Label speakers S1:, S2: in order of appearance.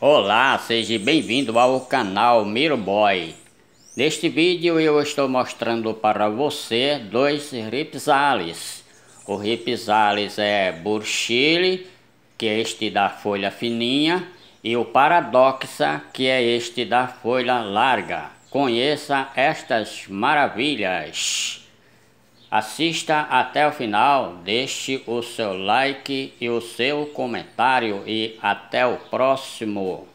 S1: Olá, seja bem-vindo ao canal Miro Boy. Neste vídeo eu estou mostrando para você dois ripsales. O ripsales é Burchile, que é este da folha fininha, e o Paradoxa, que é este da folha larga. Conheça estas maravilhas. Assista até o final, deixe o seu like e o seu comentário e até o próximo.